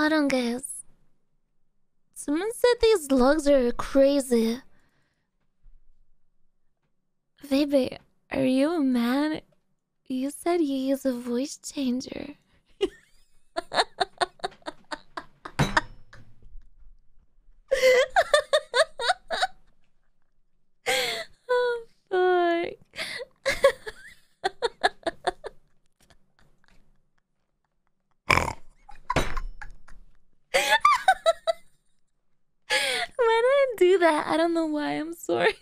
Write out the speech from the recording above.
Hold on, guys. Someone said these logs are crazy. Veibae, are you a man? You said you use a voice changer. oh, fuck. Why did I do that? I don't know why. I'm sorry.